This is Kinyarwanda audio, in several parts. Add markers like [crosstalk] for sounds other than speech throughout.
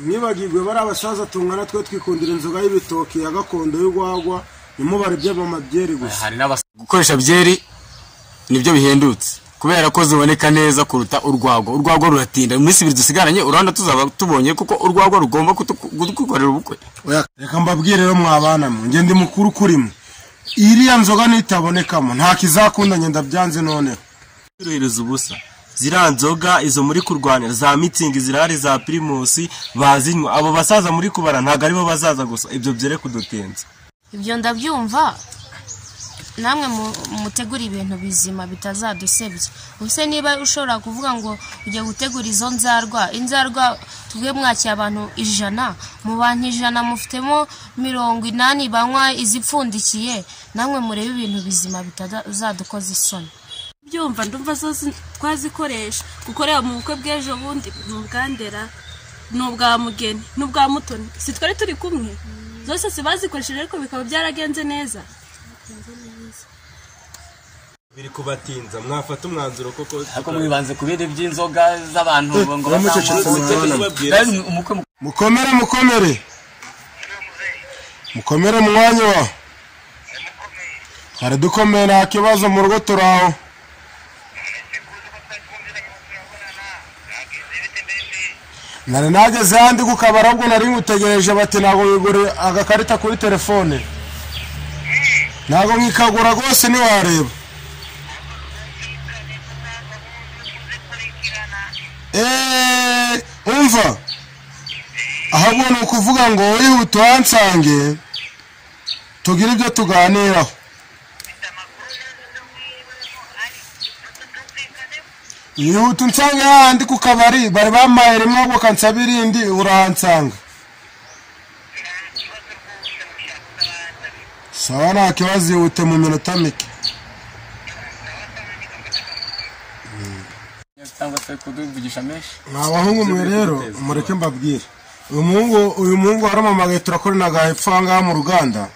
mwibagirwe bari abasaza tungana twe twikundira inzoga y'ibitoki ya gakondo y'urwagwa nimubare by'amabyeri gusa. Hari gukoresha byeri ni byo bihendutse kubera ko ziboneka neza kuruta urwagwa. Urwagwa ruratinda. Mu minsi ibiri dusigaranye urabona tuzaba tubonye kuko urwagwa rugomba kudukorera ubukwe. Oya, reka mbabwire rero mwabana mwe njye ndi mukuru kuri mwe iriya nzoga nitabonekamo nta kizakundanye ndabyanze noneho kwirohereza ubusa. Ziriya nzoga izo muri kurwanira za mitsingi zirahari za pirimusi bazinywa. Abo basaza muri kubara ntabwo ari bo bazaza gusa. Ibyo byere kudutinza ibyo ndabyumva namwe mu- mutegura ibintu bizima bitazadusebya. Ubuse niba ushobora kuvuga ngo ujya gutegura izo nzarwa. Inzarwa twe mwakiye abantu ijana. Mu bantu ijana mufitemo mirongo inani banywa izipfundikiye. Namwe murebe ibintu bizima bitazadukoza isoni. Byumva ndumva zose twazikoresha. Kuko reba mu bukwe bw'ejo bundi ni ubwandera ni ubwa mugeni ni ubwa mutoni. Si twari turi kumwe? Zose si bazikoresheje ariko bikaba byaragenze neza. Biri kubatinza. Mwafata umwanzuro koko? Ariko mwibanze ku bindi by'inzoga z'abantu ngo mukomere mukomere. Mukomere mu mwanya wa. Hari dukomeye nta kibazo mu rugo turaho nari nageze handi ku kabari ahubwo nari ngutegereje bati ntabwo wigure agakarita kuri telefone ntabwo nkikagura rwose ntiwareba. Eee umva? Ahubwo ni ukuvuga ngo wihute uhansange tugire ibyo tuganiraho. Yihute unsange hahandi ku kabari. Bari bamaye rimwe ahubwo kansaba irindi urahansanga sawa nta kibazo yihute mu minota mike. Cyangwa se kuduvugisha menshi. Mwa bahungu mwe rero mureke mbabwire. Uyu muhungu uyu muhungu waramamagaye turakoranaga hepfo aha ngaha mu ruganda.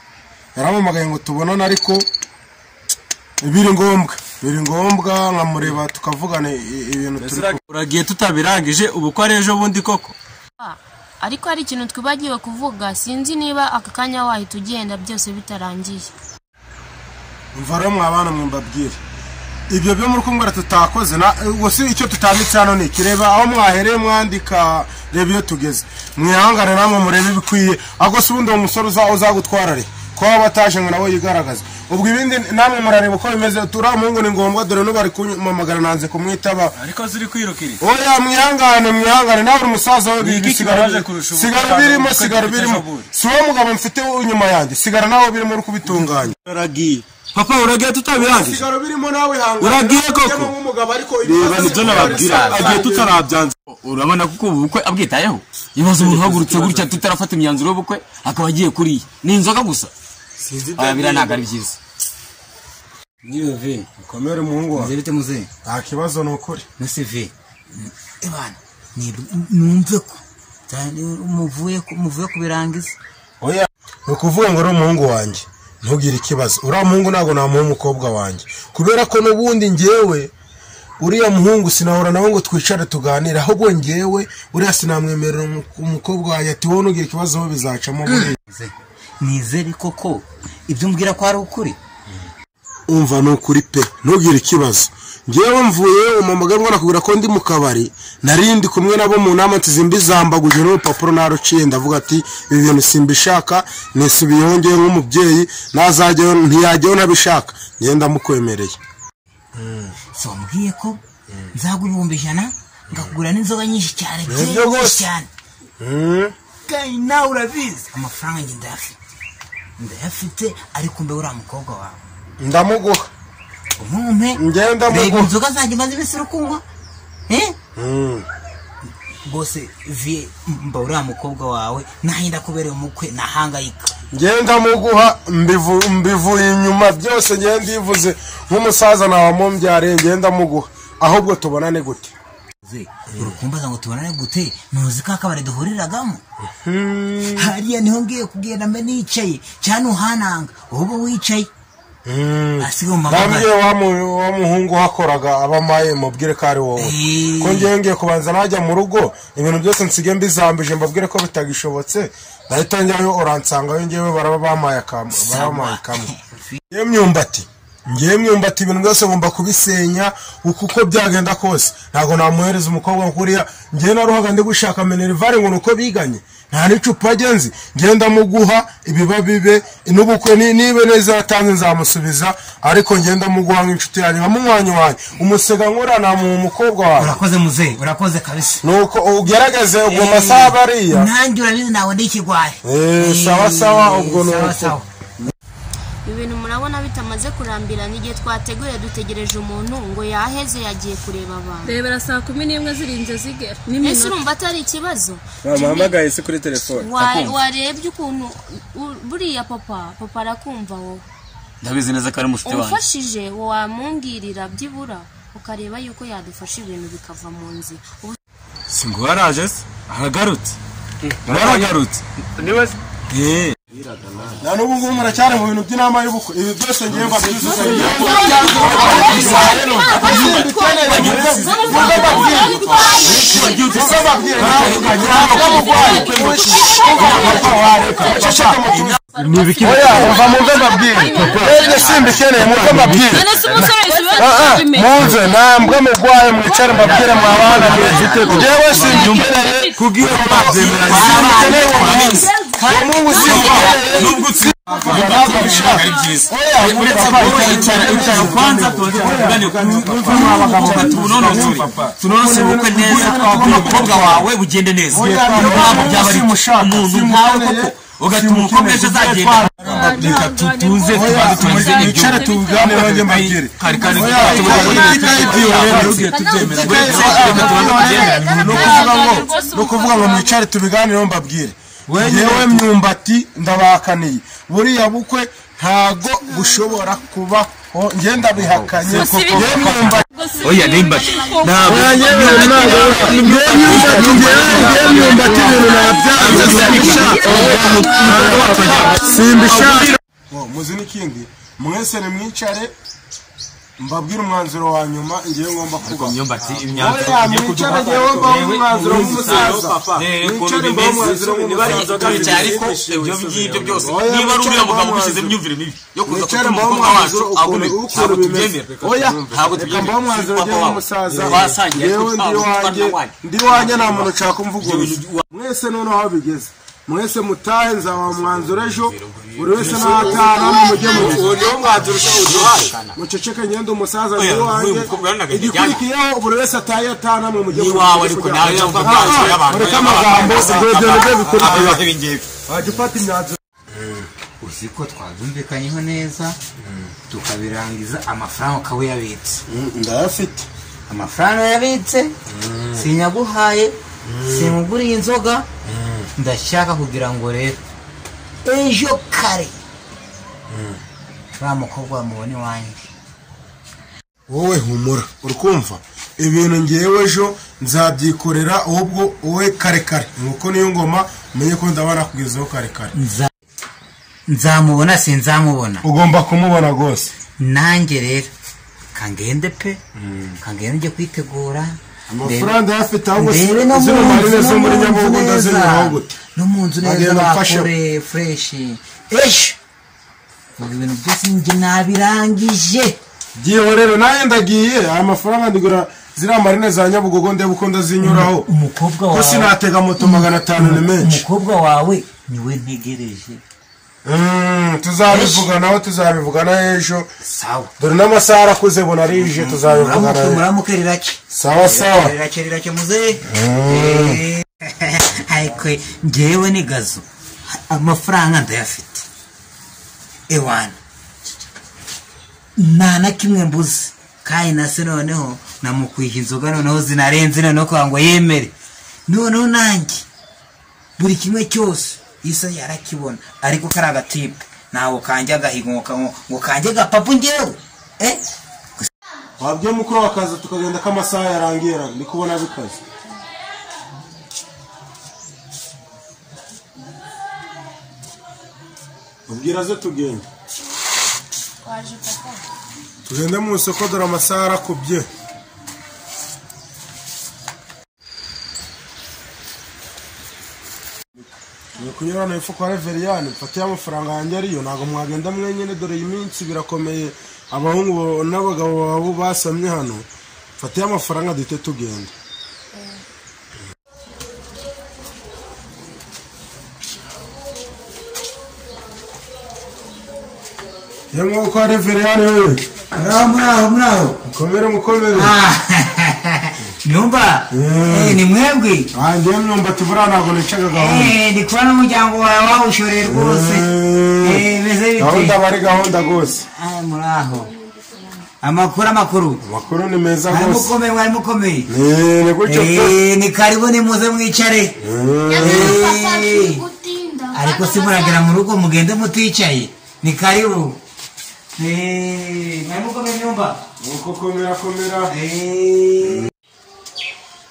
Yaramamagaye ngo tubonane ariko biri ngombwa. Biri ngombwa nkamureba tukavugana ibintu turi uragiye tutabirangije ubu ko ari ejo bundi koko? Ah, ariko hari ikintu twibagiwe kuvuga sinzi niba aka kanya wahita ugenda byose bitarangiye. Umva rero mwabana mwe mbabwire ibyo byo muri kumbwira tutakoze si icyo tutanditse hano ni iki reba aho mwahereye mwandika reba iyo tugeze. Mwihangane namwe murebe ibikwiye. Ahubwo si ubundi uwo musore uza- uzagutwara re ko waba ataje ngo nawe yigaragaze. Ubwo ibindi namwe murareba uko bimeze turiya muhungu ni ngombwa dore n'ubu bari kumpamagara nanze kumwitaba. Ariko ziri kwirukira oya mwihangane mwihangane nawe uri umusaza we biga sigara sigara birimo sigara birimo. Si wowe mugabo mfite inyuma yanjye sigara nawe birimo uri kubitunganya. Uragiye. Papa uragiye tutabirangije sigaro birimo nawe hangana Uragiye koko? Reba ni byo nababwira. agiye tutarabyanze. Urabona kuko ubu bukwe abwitayeho? Ibibazo umuntu uhagurutse gutya tutarafata imyanzuro y'ubukwe? Akaba agiye kuriya. Ni inzoga gusa. Biriya ntabwo ari byiza. Niwe ve, ukomere umuhungu wawe. Mzee bite mzee? nta kibazo ni ukuri Nase ve. Ebana, ni numve ko. Cyane umuvuye ku- muvuye kubirangiza. oya ni ukuvuga ngo uri umuhungu wanjye. Ntugire ikibazo. Uriya muhungu ntabwo namuha umukobwa wanjye. Kubera ko n'ubundi ngewe uriya muhungu sinahura nawe ngo twicare tuganire. Ahubwo ngewe uriya sinamwemerera umu- umukobwa wanjye. Ati wowe ntugire ikibazo bizacamo muri Mzee, Nizere koko ibyo mbwira ko ari ukuri. umva ni ukuri pe ntugire ikibazo. Ngewe mvuye umumagaye mbona kubwira ko ndi mu kabari nari ndi kumwe nabo mu nama nsize zambaguje n'urupapuro naruciye ndavuga ati ibi bintu simbishaka nisubiyeho ngewe nk'umubyeyi nazajyayo ntiyajyayo ntabishaka. Ngenda mukwemereye. So wambwiye ko nzagura ibihumbi ijana ngakugura n'inzoga nyinshi cyane byinshi cyane. Kandi nawe urabizi. Amafaranga njye ndayafite. Ndayafite ariko mbe uriya mukobwa wawe. ndamuguha ngenda Reba inzoga zanjye maze iminsi uri kunywa. Eh? Mm. bose vie mba uriya mukobwa wawe naho ndakubereye umukwe nahangayika ngenda muguha mbivu- mbivuye inyuma byose ngenda ndivuze nk'umusaza nawe mumbyariye ngenda muguha ahubwo tubonane gute urukumbaza ngo tubonane gute? Ntuzi ka kabari duhuriragamo hariya ni ho ngiye kugenda mbe nicaye. Cyane uhananga. Ahubwo wicaye. Maboko wa mu- wa muhungu wakoraga abamaye mubwire ko ari wowe. Ko ngewe ngiye kubanza najya mu rugo ibintu byose nsige mbizambije mbabwire ko bitagishobotse. Nahita njyayo uransangayo ngewe baraba bamaye kamwe. Ngewe myumbati ngewe myumbati ibintu byose ngomba kubisenya uko uko byagenda kose. Ntabwo namuhereza umukobwa kuriya ngewe naruhaga ndi gushaka minerivare ngo ni uko biganye. Nta n'icupa agenzi ngenda muguha ibiba bibe n'ubukwe ni- niba neza yatanze nzamusubiza ariko ngenda muguha nk'inshuti yanjye nka munywanyi wanjye. Umusega nkora namuha umukobwa wawe urakoze muzehe urakoze kabisa nuko ugerageze ubwo masaha bariya. nanjye urabizi nawe ndi ikigwari. Eh, sawa sawa ubwo sawa nuko. Sawa ibintu murabona bitamaze kurambirana igihe twateguye dutegereje umuntu ngo yaheze yagiye kureba abantu. Rebera saa kumi n'imwe zirinze zigera. Ese urumva atari ikibazo? Bamuhamagaye se kuri telefone. Wa- warebye ukuntu buriya papa papa arakumva wowe? Ndabizi neza ko ari mushiti wanjye. Umufashije wamumbwirira byibura ukareba yuko yadufasha ibintu bikava mu nzira Ubu- si ngo waraje se? Aragarutse waragarutse. Niwe se? Eh. Na n'ubu ngubu muracyari mu bintu by'inama y'ubukwe ibi byose ngewe mbabwiza mva muze mbabwire ebyo simbikeneye muze mbabwire Ah, ah, muze nambwe mugwaye mwicare mbabwire mwabana ngewe simbikeneye kubwira mwabyemera mungu simbikeneye nubwo utsinda ntabwo byiza uretse ko icara icara kwanza tubanze tuvugane kuko tubunonosore tunonosore ubukwe neza twabwira umukobwa wawe bugende neza ntabwo byaba ari umuntu nkawe koko ugatuma umukobwa ejo azagenda reka tutuze tubanze turangize n'ibyo mwicare tubiganire njye mbabwire kari kari Oya, ni ukuvuga ngo mwicare tubiganireho mbabwire yewe myumbati ndabakaniye buriya bukwe ntago bushobora kubaho ngenda bihakanye oya nimba ntabwo myumbati ibintu nabyanze simbishaka muzi n'ikindi mwese nimwicare mbabwire umwanzuro wa nyuma ngewe ngomba kuba imyumbati Oya, mwicare ngewe mbaho umwanzuro w'umusaza. mwicare mbaho umwanzuro w'umusaza. ariko ibyo ngibyo byose. Niba ari uriya mugabo mwicare ushyize imyumvire mibi yo kuza mbaho umukobwa wacu ukuntu ntabwo tubyemera oya ntabwo tubyemera mbaho umwanzuro ngewe wawe umusaza twasangiye yewe ndi iwanjye ndi iwanjye nta muntu nshaka kumvuguruza mwese noneho aho bigeze. Mwese mutahe nzaba umwanzuro ejo buri wese n'ataha namwe mujye mu uwo niwo mwanzuro uduhaye muceceke ngende umusaza mukobwa yaranaga igikurikiyeho buri wese atahe ataha namwe mujye mu Iwawe ariko nawe cyangwa umwanzuro y'abantu mureke amagambo ibyo ni byo bikurikira wajya ufata imyanzuro uzi ko twabyumvikanyeho neza tukabirangiza amafaranga ukaba uyabitse ndayafite amafaranga yabitse sinyaguhaye simuguriye inzoga ndashaka kugira ngo rero ejo kare. Uriya mukobwa wamubona iwanjye. Wowe humura urikumva? Ibintu ngewe ejo nzabyikorera ahubwo wowe kare kare. Nuko niyo ngoma umenye ko ndabona kugezaho kare kare. Nza- nzamubona sinzamubona. Ugomba kumubona rwose. Nanjye rero kangende pe kangende njye kwitegura. Amafaranga ndayafite ahubwo zino marine zo muri nyabugogo ndazinyuraho gute no mu nzu neza bakore fureshi ejo ubwo ibintu byose njye nabirangije byihorere nawe ndagiye aya mafaranga ndigura ziriya marine za nyabugogo ndebe uko ndazinyuraho umukobwa ko wawe sinatega moto magana atanu ni menshi umukobwa wawe ni we ntegereje Mm, tuzabivuga nawe tuzabivugana ejo. Dore n'amasaha arakuze bona arije tuzabivugana muramuke rirake sawa sawa. rirake rirake muzehe Eh, [laughs] ariko njyewe ni gazo amafaranga ndayafite. Ewana. Nta na kimwe mbuze. Kandi na se noneho namukwiha inzoga noneho zinarenze noneho kugira ngo yemere. Noneho nanjye buri kimwe cyose isa yarakibona. Ariko kari agatipe ntabwo kanjye agahigo ngo ka- ngo kanjye gapapu njyewe. Eh? Wabwiye mukuru wakaza tukagenda ko amasaha yarangira ndi kubona bikaze ubwira ze tugenda tugende mu isoko dore amasaha arakubye. Kunyurana hepfo kwa reveriyani mfatiye amafaranga yanjye ariyo ntabwo mwagenda mwenyine dore iyi minsi birakomeye abahungu bo- n'abagabo babo basamye hano mfatiye amafaranga duhite tugenda. Yemwe kwa reveriyani wewe muraho muraho muraho mukomere mukomere. Ah, [laughs] nyumba? Eh, ni mwebwe. Ah, ndiye myumbati buriya ntabwo nicaga gahunda Eh, ndi kubona umuryango wawe wawushoreye rwose. Eh, bimeze gahunda bite? Aba ari gahunda rwose. Ah, muraho. Amakuru amakuru. Amakuru ni meza mwari rwose. mukomeye mwari mukomeye. Ni ni gutyo Eh, ni karibu mwicare. Eh, turi gutinda ariko si muragera mu rugo mugende muticaye. Ni karibu. Eh, mwari mukomeye nyumba? Nuko komera komera. Eh,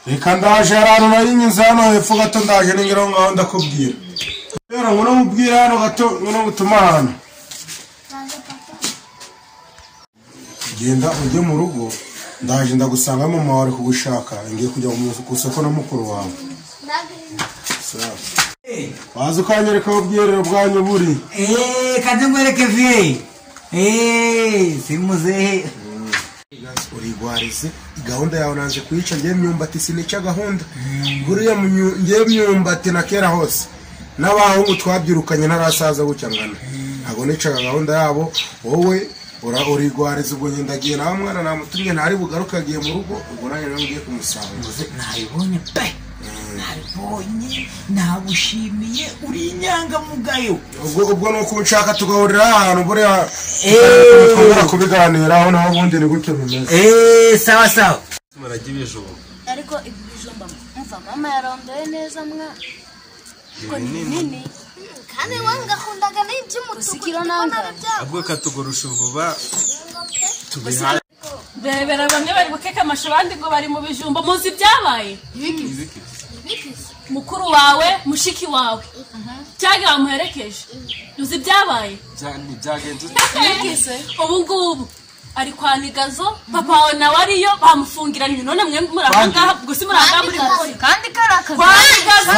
reka ndaje hari ahantu nari nyuze hano hepfo gato ndaje ningeraho ngaho ndakubwira. Rero nguno mubwire hano gato nguno gutuma ahantu genda ujye mu rugo ndaje ndagusanga mama wawe kugushaka ngiye kujya ku isoko na mukuru wawe. Waza ukanyereka aho ubwiherero bwanyu buri? Eh, kaze mwereke vie. Eh, si urigwarize gahunda yawe naje kuyica ngewe myumbati sinica gahunda. Buriya ngewe myumbati na kera hose. N'abahungu twabyirukanye ntarasaza gutya ngana. Ntabwo nicaga gahunda yabo. Wowe urigwariza ubwo ngendagiye nawe mwana namutumye ntari bugaruke agiye mu rugo ubwo nanjye nawe ngiye kumusanga. Nabibonye pe! Nabibonye nabushimiye uri inyangamugayo. Ubwo ubwo ni uko ushaka tugahurira ahantu buriya Eh. twongera kubiganiraho naho ubundi ni gutyo bimeze. Eh, sawa sawa. Murajya ibijumba. Ariko ibi bijumba mva mama yarondoye neza mwa. Ngo ni binini. Kandi wangakundaga n'iby'umutuku Gusa ikiro nangahe? ahubwo katugurusha vuba tubihaye. Bamwe bari gukeka amashu abandi ngo bari mu bijumba. Muzi ibyabaye? Mukuru wawe mushiki wawe cyangwa wamuherekeje uzi ibyabaye ubu ngubu ari kwa nigazo papa wawe nawe ariyo bamufungiranye none mwe muri aha ngaha ubwo si muri aha ngaha muri gukora kandi kari akazi kwa nigazo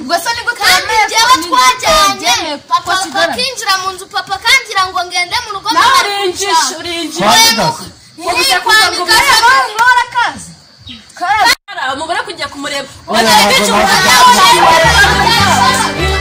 ubwo se ni bwo twemeye njyewe twajyanye papa akinjira mu nzu papa akangira ngo ngende mu rugo nawe urinjishe urinjishe Iri kwa Nigaso. Mubure kujya kumureba. Oya, ntabwo- ntabwo- Nawe